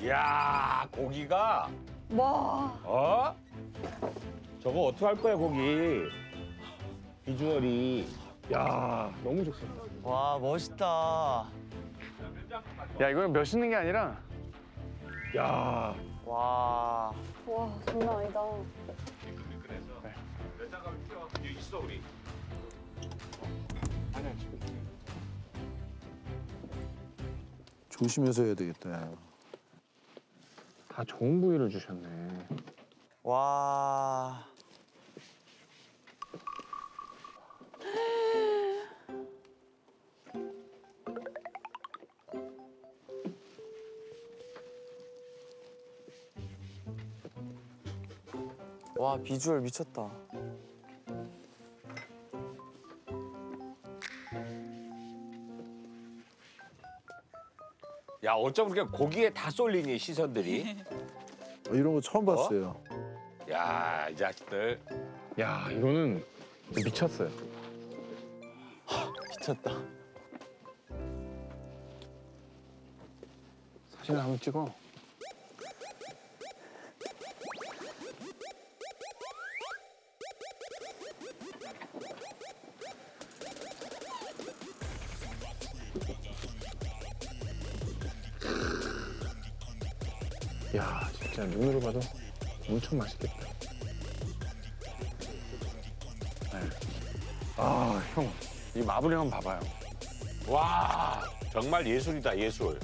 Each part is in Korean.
이야 고기가 와. 어? 저거 어떻게 할 거야 고기? 비주얼이 야 너무 좋습니다. 와 멋있다. 야 이거 멋있는 게 아니라 야 와. 와, 장난 아니다. 조심해서 해야 되겠다. 야. 다 좋은 부위를 주셨네. 와. 와 비주얼 미쳤다. 야 어쩜 그렇게 고기에 다 쏠리니 시선들이? 어, 이런 거 처음 봤어요. 야 이 자식들. 야 이거는 미쳤어요. 미쳤다. 사진을 한번 찍어. 야 진짜 눈으로 봐도 엄청 맛있겠다. 네. 아 형, 이 마블링 한번 봐봐요. 와 정말 예술이다 예술.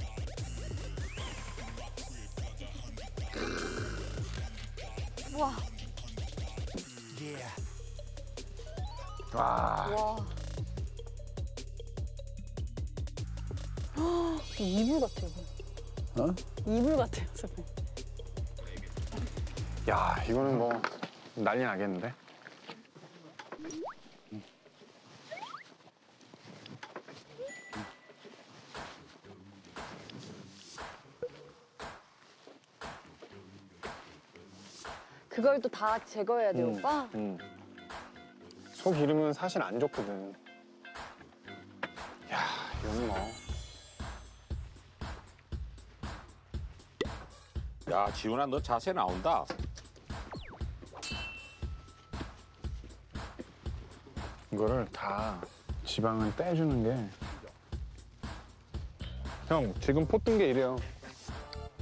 와. 와. 와. 헉, 이불 같아요. 이거. 어? 이불 같아요, 선배님. 야 이거는 뭐 난리 나겠는데? 그걸 또 다 제거해야 돼요, 음. 오빠? 음. 소 기름은 사실 안 좋거든. 야 지훈아 너 자세 나온다. 이거를 다 지방을 빼주는 게. 형 지금 포뜬 게 이래요.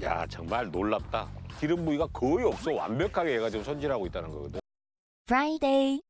야 정말 놀랍다. 기름 부위가 거의 없어 완벽하게 해가지고 손질하고 있다는 거거든. Friday.